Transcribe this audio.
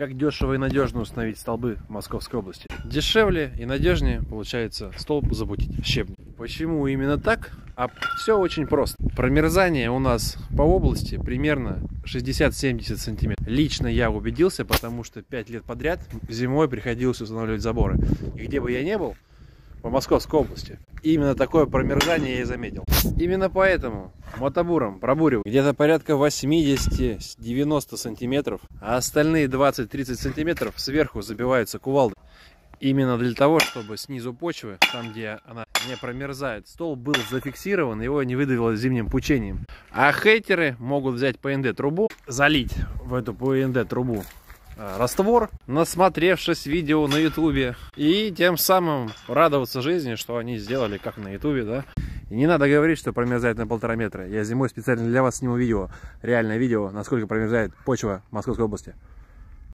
Как дешево и надежно установить столбы в Московской области? Дешевле и надежнее получается столб запутить щебнем. Почему именно так? А все очень просто. Промерзание у нас по области примерно 60-70 сантиметров. Лично я убедился, потому что 5 лет подряд зимой приходилось устанавливать заборы. И где бы я ни был, по Московской области. Именно такое промерзание я и заметил. Именно поэтому мотобуром пробурил где-то порядка 80-90 сантиметров, а остальные 20-30 сантиметров сверху забиваются кувалдой. Именно для того, чтобы снизу почвы, там где она не промерзает, стол был зафиксирован, его не выдавило зимним пучением. А хейтеры могут взять ПНД трубу, залить в эту ПНД трубу раствор, насмотревшись видео на ютубе, и тем самым радоваться жизни, что они сделали как на ютубе, да. И не надо говорить, что промерзает на полтора метра. Я зимой специально для вас сниму видео, реальное видео, насколько промерзает почва Московской области.